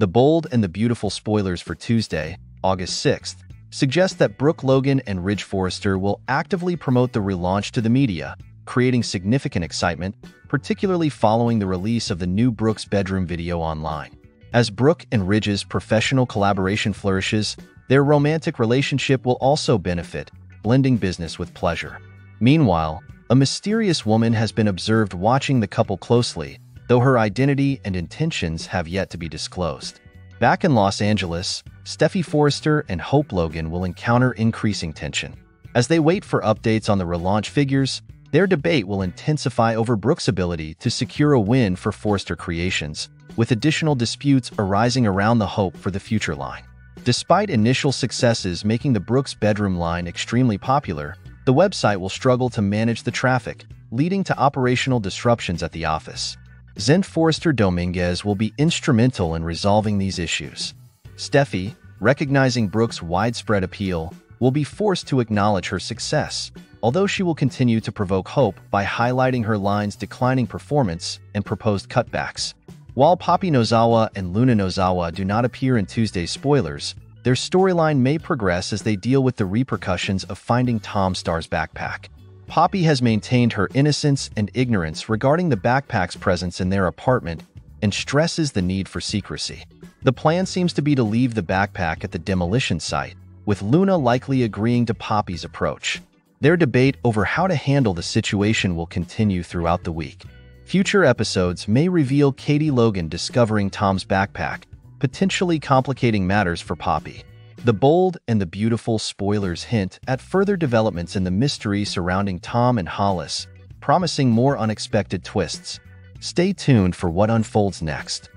The bold and the beautiful spoilers for Tuesday, August 6th, suggest that Brooke Logan and Ridge Forrester will actively promote the relaunch to the media, creating significant excitement, particularly following the release of the new Brooke's bedroom video online. As Brooke and Ridge's professional collaboration flourishes, their romantic relationship will also benefit, blending business with pleasure. Meanwhile, a mysterious woman has been observed watching the couple closely, though her identity and intentions have yet to be disclosed. Back in Los Angeles, Steffy Forrester and Hope Logan will encounter increasing tension. As they wait for updates on the relaunch figures, their debate will intensify over Brooke's ability to secure a win for Forrester Creations, with additional disputes arising around the hope for the future line. Despite initial successes making the Brooke's bedroom line extremely popular, the website will struggle to manage the traffic, leading to operational disruptions at the office. Zende Forrester Dominguez will be instrumental in resolving these issues. Steffy, recognizing Brooke's widespread appeal, will be forced to acknowledge her success, although she will continue to provoke hope by highlighting her line's declining performance and proposed cutbacks. While Poppy Nozawa and Luna Nozawa do not appear in Tuesday's spoilers, their storyline may progress as they deal with the repercussions of finding Tom Starr's backpack. Poppy has maintained her innocence and ignorance regarding the backpack's presence in their apartment and stresses the need for secrecy. The plan seems to be to leave the backpack at the demolition site, with Luna likely agreeing to Poppy's approach. Their debate over how to handle the situation will continue throughout the week. Future episodes may reveal Katie Logan discovering Tom's backpack, potentially complicating matters for Poppy. The bold and the beautiful spoilers hint at further developments in the mystery surrounding Tom and Hollis, promising more unexpected twists. Stay tuned for what unfolds next.